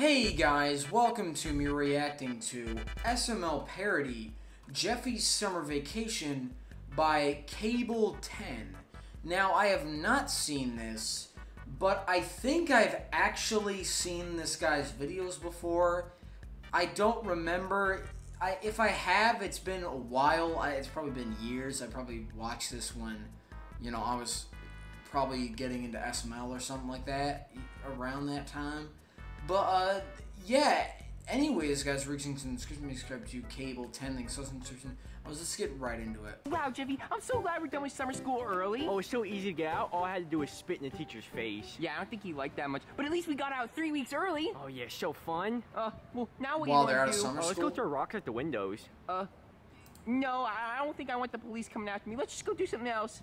Hey guys, welcome to me reacting to SML parody Jeffy's Summer Vacation by Kable10. Now, I have not seen this, but I think I've actually seen this guy's videos before. I don't remember. I, if I have, it's been a while. I, it's probably been years. I probably watched this when, you know, I was probably getting into SML or something like that around that time. But uh, yeah. Anyways, guys, reaching to description, subscribe to Kable10 links, so description. I was just get right into it. Wow, Jeffy, I'm so glad we're done with summer school early. Oh, it's so easy to get out. All I had to do was spit in the teacher's face. Yeah, I don't think he liked that much, but at least we got out three weeks early. Oh yeah, so fun. Uh, well, now what While do you they're want out to of do? summer Oh, let's go throw rocks at the windows. Uh, no, I I don't think I want the police coming after me. Let's just go do something else.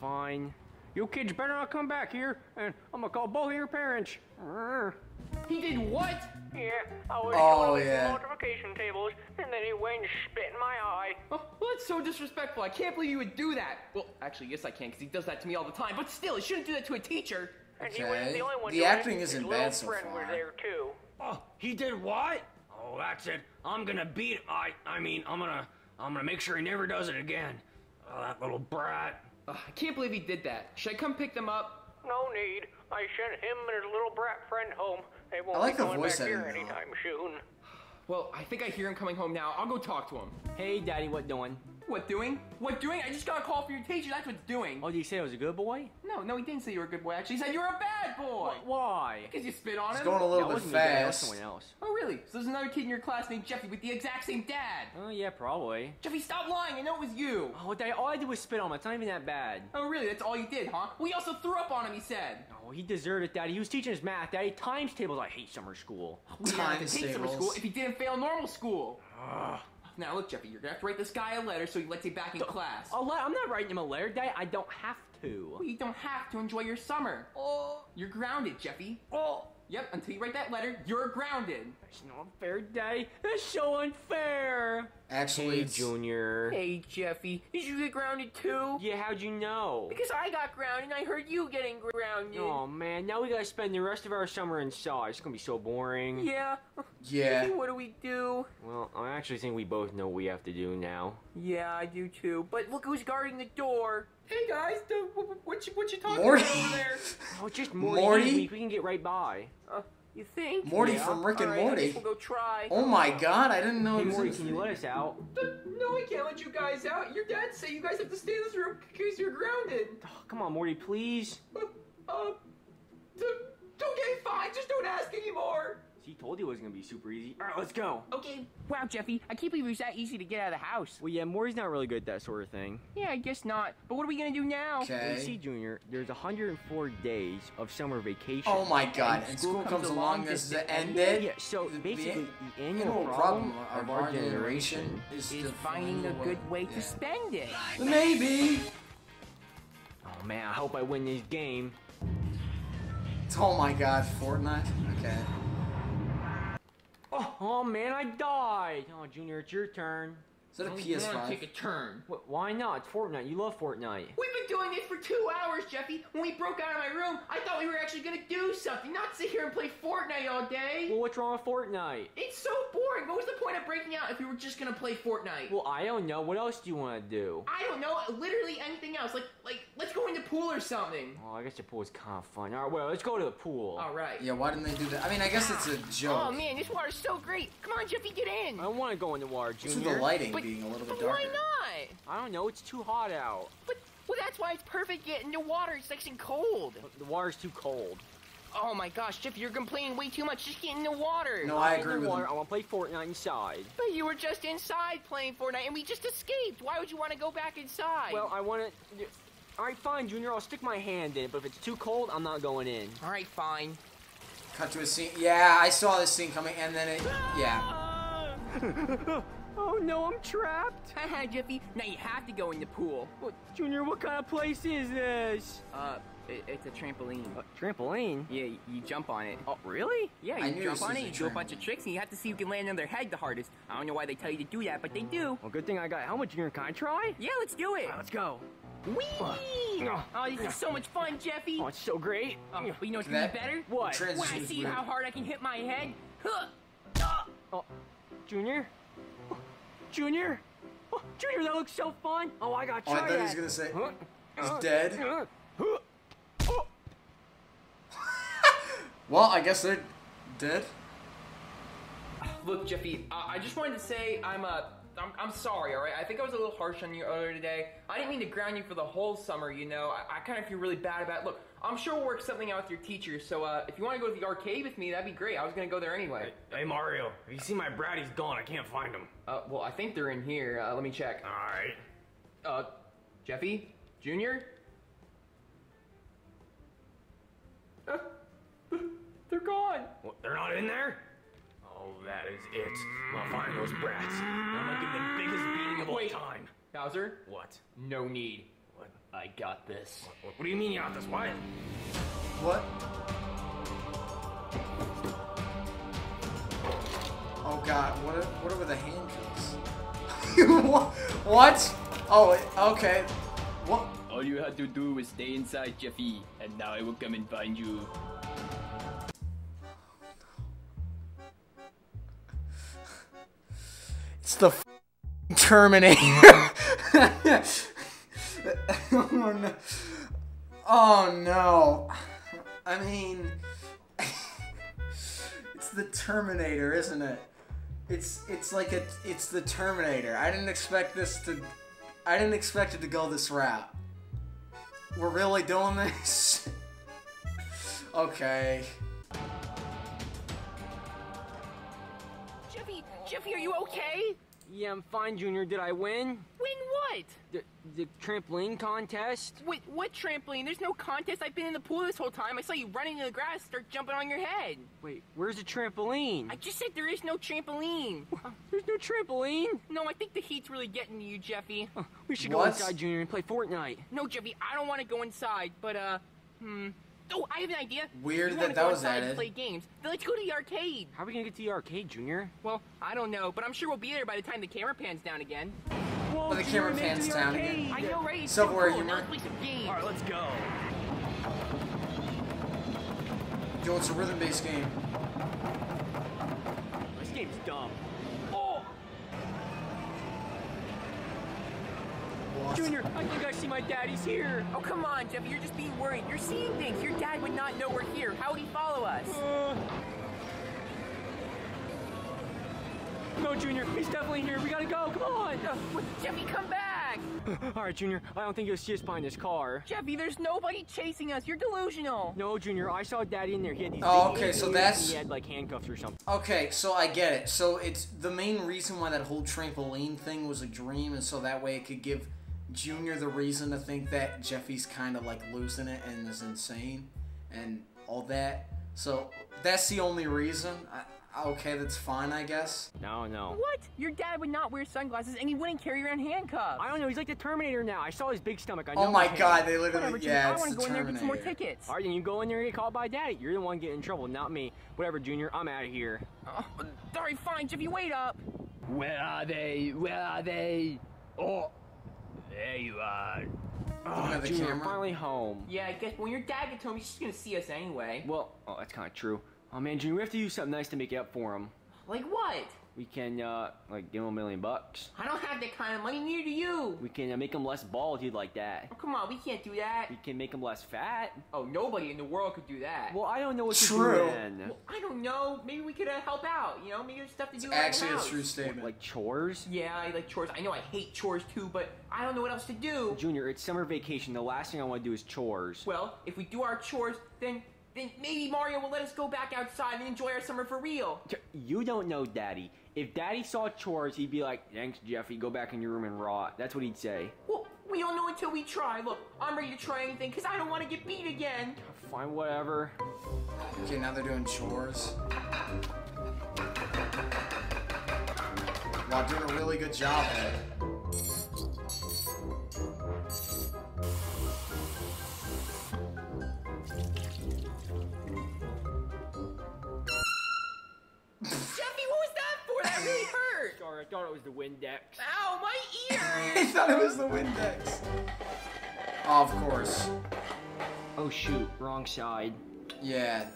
Fine. You kids better not come back here, and I'm gonna call both of your parents. Arr. He did what? Yeah, I was Oh, showing him yeah. some multiplication tables, and then he went and spit in my eye. Oh, well, that's so disrespectful. I can't believe you would do that. Well, actually, yes, I can, because he does that to me all the time. But still, he shouldn't do that to a teacher. And he wasn't Okay. the only one The acting isn't His bad little so friend far. was there too. Oh, he did what? Oh, that's it. I'm gonna beat him. I, I mean, I'm gonna, I'm gonna make sure he never does it again. Oh, that little brat. Ugh, I can't believe he did that. Should I come pick them up? No need. I sent him and his little brat friend home. They won't I like be the going voice back here editing, though. anytime soon. Well, I think I hear him coming home now. I'll go talk to him. Hey, Daddy, what doing? What doing? What doing? I just got a call from your teacher. That's what's doing. Oh, did you say I was a good boy? No, no, he didn't say you were a good boy. Actually, he said you were a bad boy. Why? Because you spit on It's him. going a little That bit wasn't me, was fast. someone else. Oh, really? So there's another kid in your class named Jeffy with the exact same dad. Oh, yeah, probably. Jeffy, stop lying. I know it was you. Oh, Daddy, all I did was spit on him. It's not even that bad. Oh, really? That's all you did, huh? We also threw up on him, he said. Oh, he deserved it, Daddy. He was teaching his math, Daddy. Times tables. I hate summer school. We didn't have Times take summer school if he didn't fail normal school. Now, look, Jeffy, you're gonna have to write this guy a letter so he lets you back in class. Oh, I'm not writing him a letter, Daddy. I don't have to. Well, you don't have to enjoy your summer. Oh, You're grounded, Jeffy. oh. Yep, until you write that letter, you're grounded. That's not fair, Daddy. That's so unfair. Actually, Hey, it's- Junior. Hey, Jeffy, did you get grounded too? Yeah, how'd you know? Because I got grounded and I heard you getting grounded. Oh man, now we gotta spend the rest of our summer in inside. It's gonna be so boring. Yeah. yeah. Jeffy, what do we do? Well, I actually think we both know what we have to do now. Yeah, I do too. But look who's guarding the door. Hey guys, the, what, what, you, what you talking Morty. about over there? Oh, just Morty. Morty? this week, We can get right by. Uh, you think? Morty Yeah. from Rick and Alright, I Morty. we'll go try. Oh my god, I didn't know Hey it was Morty, can you let us out? No, I can't let you guys out. Your dad said you guys have to stay in this room because you're grounded. Oh, come on, Morty, please. Uh, uh, okay, fine. Just don't ask anymore. He told you it was gonna be super easy. All right, let's go. Okay. Wow, Jeffy, I can't believe it was that easy to get out of the house. Well, yeah, Morty's not really good at that sort of thing. Yeah, I guess not. But what are we gonna do now? Hey, Okay. see, Junior, there's 104 days of summer vacation. Oh my god, and school comes along This is to to end end it. Yeah, so The- basically, the annual, annual problem, problem of our generation is, Is finding a good way yeah. to spend it. Maybe. Oh man, I hope I win this game. Oh my god, Fortnite. Okay. Oh, oh man, I died. Oh, Junior, it's your turn. Is that a I want to PS5? take a turn. What, why not? It's Fortnite. You love Fortnite. We've been doing this for two hours, Jeffy. When we broke out of my room, I thought we were actually gonna do something, not sit here and play Fortnite all day. Well, what's wrong with Fortnite? It's so boring. What was the point of breaking out if we were just gonna play Fortnite? Well, I don't know. What else do you want to do? I don't know. Literally anything else. Like, like, let's go in the pool or something. Oh, I guess the pool is kind of fun. All right, well, let's go to the pool. All right. Yeah, why didn't they do that? I mean, I guess it's a oh, joke. Oh man, this water's so great. Come on, Jeffy, get in. I don't want to go in the water, What's with Junior. the lighting But- being a little bit But darker? why not? I don't know. It's too hot out. But well, that's why it's perfect. Get in the water. It's nice and cold. The water's too cold. Oh my gosh, Jeffy, you're complaining way too much. Just get in the water. No, I In agree the with water. him. I want to play Fortnite inside. But you were just inside playing Fortnite, and we just escaped. Why would you want to go back inside? Well, I want to. All right, fine, Junior. I'll stick my hand in it. But if it's too cold, I'm not going in. all right, fine. Cut to a scene. Yeah, I saw this scene coming, and then it. Yeah. oh no, I'm trapped. Haha, Jeffy. Now you have to go in the pool. What, Junior, what kind of place is this? Uh, it, it's a trampoline. A trampoline. Yeah, you, you jump on it. Oh, really? Yeah, you knew jump on it, you do a bunch of tricks, and you have to see who can land on their head the hardest. I don't know why they tell you to do that, but they do. Well, good thing I got a helmet, Junior. Can I try? Yeah, let's do it. All right, let's go. Whee! Oh, Oh, this is so much fun, Jeffy. oh, it's so great. Oh, but you know what's gonna be better? What? When I see how hard I can hit my head, Huh. Oh, Junior? Junior? Oh, Junior, that looks so fun. Oh, I got Oh, I try thought he was gonna say Huh? he's Uh, dead. uh, huh. Oh, Well, I guess they're dead. Look, Jeffy, uh, I just wanted to say I'm uh, I'm, I'm sorry, all right? I think I was a little harsh on you earlier today. I didn't mean to ground you for the whole summer, you know. I, I kind of feel really bad about it. Look, I'm sure we'll work something out with your teachers, so uh, if you want to go to the arcade with me, that'd be great. I was going to go there anyway. Hey Mario, have you seen my brat? He's gone. I can't find him. Uh, well, I think they're in here. Uh, let me check. All right. Uh, Jeffy? Junior? Uh, they're gone. What, they're not in there? That is it. I'm gonna find those brats. I'm gonna give them the biggest beating of all time. Bowser? What? No need. What? I got this. What, what do you mean you got this? What? What? Oh god, what are, what are with the handcuffs? What- what? Oh, okay. What? All you had to do was stay inside, Jeffy, and now I will come and find you. It's the Terminator. Mm-hmm. oh no. Oh no. I mean, it's the Terminator, isn't it? It's it's like a it's the Terminator. I didn't expect this to. I didn't expect it to go this route. We're really doing this. okay. Jeffy, Jeffy, are you okay? Yeah, I'm fine, Junior. Did I win? Win what? The, the trampoline contest? Wait, what trampoline? There's no contest. I've been in the pool this whole time. I saw you running in the grass, start jumping on your head. Wait, where's the trampoline? I just said there is no trampoline. There's no trampoline. no, I think the heat's really getting to you, Jeffy. We should go What? inside, Junior, and play Fortnite. No, Jeffy, I don't want to go inside, but uh, hmm. Oh, I have an idea. Weird you that wanna that go was inside added. Play games. Then let's go to the arcade. How are we gonna get to the arcade, Junior? Well, I don't know, but I'm sure we'll be there by the time the camera pans down again. Whoa, But the camera pans down again. I know, right? It's Silverware so cool. Now humor. let's play some games. All right, let's go. Yo, it's a rhythm-based game. This game's dumb. Junior, I think I see my daddy's here. Oh, come on, Jeffy. You're just being worried. You're seeing things. Your dad would not know we're here. How would he follow us? Uh, no, Junior, he's definitely here. We gotta go. Come on. Uh, Jeffy, come back! all right, Junior. I don't think you'll see us behind this car. Jeffy, there's nobody chasing us. You're delusional. No, Junior, I saw Daddy in there. He had these. Oh, big okay, so that's- He had like handcuffs or something. Okay, so I get it. So it's the main reason why that whole trampoline thing was a dream, and so that way it could give Junior the reason to think that Jeffy's kind of like losing it and is insane, and all that. So that's the only reason. I, okay, that's fine, I guess. No, no. What? Your dad would not wear sunglasses and he wouldn't carry around handcuffs. I don't know. He's like the Terminator now. I saw his big stomach. I know Oh my him. God, they literally Whatever, Jimmy. yeah, I it's want to the go in there and get some more tickets. All right, then you go in there and get called by Daddy. You're the one getting in trouble, not me. Whatever, Junior. I'm out of here. Oh, all right, fine, Jeffy, wait up. Where are they? Where are they? Oh, there you are. Looking at the Junior, camera. I'm finally home. Yeah, I guess when your dad gets home, he's just gonna see us anyway. Well, oh, that's kind of true. Oh man, Junior, we have to do something nice to make it up for him. Like what? We can, uh, like, give him a million bucks. I don't have that kind of money, neither do you. We can uh, make him less bald, he'd like that. Oh, come on, we can't do that. We can make him less fat. Oh, nobody in the world could do that. Well, I don't know what to True. do then. Well, I don't know. Maybe we could uh, help out. You know, maybe there's stuff to do. around Actually, the a house. true statement. Like chores? Yeah, I like chores. I know I hate chores too, but I don't know what else to do. Junior, it's summer vacation. The last thing I want to do is chores. Well, if we do our chores, then then maybe Mario will let us go back outside and enjoy our summer for real. You don't know Daddy. If Daddy saw chores, he'd be like, "Thanks, Jeffy. Go back in your room and rot." That's what he'd say. Well, we don't know until we try. Look, I'm ready to try anything because I don't want to get beat again. Fine, whatever. Okay, now they're doing chores. Wow, doing a really good job at I thought it was the Windex. Ow, my ear. I thought it was the Windex. Oh, of course. Oh shoot, wrong side. Yeah.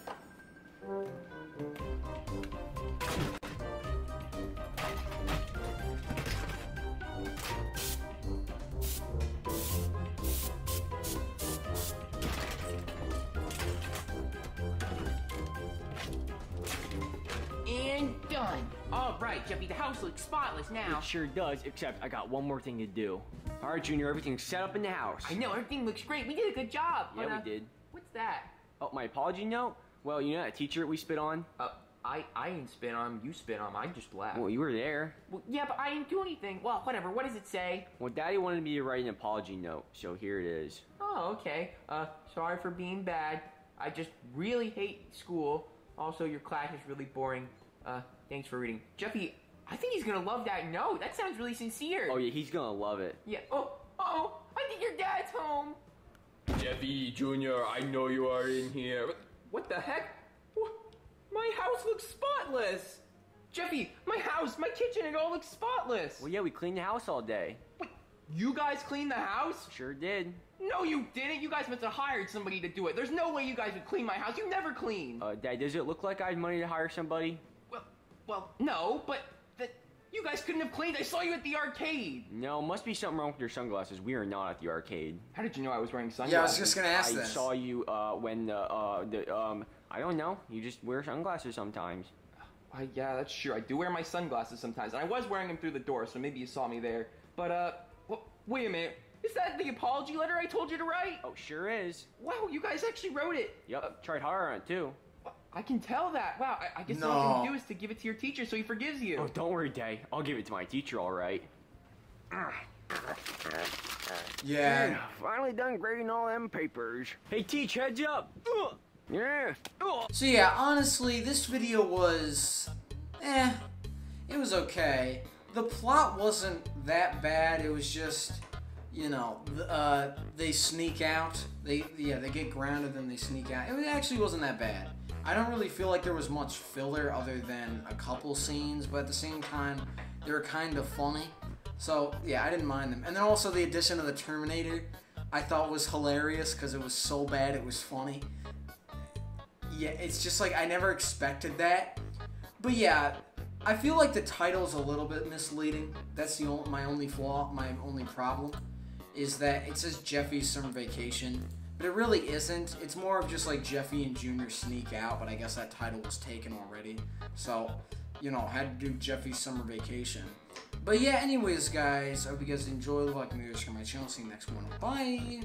Done. All right, Jeffy, the house looks spotless now. It sure does, except I got one more thing to do. All right, Junior, everything's set up in the house. I know, everything looks great. We did a good job. Yeah, but, uh, we did. What's that? Oh, my apology note? Well, you know that teacher we spit on? Uh, I, I didn't spit on him, you spit on him, I just laughed. Well, you were there. Well, yeah, but I didn't do anything. Well, whatever. What does it say? Well, Daddy wanted me to write an apology note, so here it is. Oh, okay. Uh, sorry for being bad. I just really hate school. Also, your class is really boring. Uh, thanks for reading. Jeffy, I think he's gonna love that note. That sounds really sincere. Oh, yeah, he's gonna love it. Yeah. Oh, oh, I think your dad's home. Jeffy Jr., I know you are in here. What, what the heck? What? My house looks spotless. Jeffy, my house, my kitchen, it all looks spotless. Well, yeah, we cleaned the house all day. Wait, you guys cleaned the house? Sure did. No, you didn't. You guys must have hired somebody to do it. There's no way you guys would clean my house. You never clean. Uh, Dad, does it look like I had money to hire somebody? Well, well, no, but that you guys couldn't have cleaned. I saw you at the arcade. No, must be something wrong with your sunglasses. We are not at the arcade. How did you know I was wearing sunglasses? Yeah, I was just gonna ask I this. saw you uh, when the, uh, the um, I don't know. You just wear sunglasses sometimes. Uh, yeah, that's true. I do wear my sunglasses sometimes, and I was wearing them through the door, so maybe you saw me there. But uh, w- wait a minute. Is that the apology letter I told you to write? Oh, sure is. Wow, you guys actually wrote it. Yep, tried hard on it too. I can tell that. Wow, I, I guess all you can do is to give it to your teacher so he forgives you. Oh, don't worry, Day. I'll give it to my teacher, all right. Yeah. Finally done grading all them papers. Hey, Teach, heads up. Yeah. So yeah, honestly, this video was, eh, it was okay. The plot wasn't that bad. It was just, you know, uh, they sneak out. They yeah, they get grounded and they sneak out. It actually wasn't that bad. I don't really feel like there was much filler other than a couple scenes, but at the same time, they were kind of funny. So yeah, I didn't mind them. And then also the addition of the Terminator, I thought was hilarious because it was so bad it was funny. Yeah, it's just like I never expected that. But yeah, I feel like the title's a little bit misleading. That's the only, my only flaw, my only problem, is that it says Jeffy's summer vacation, it really isn't. It's more of just like Jeffy and Junior sneak out, but I guess that title was taken already. So, you know, had to do Jeffy's summer vacation. But yeah, anyways, guys, I hope you guys enjoy. Like, maybe subscribe my channel. See you next one. Bye.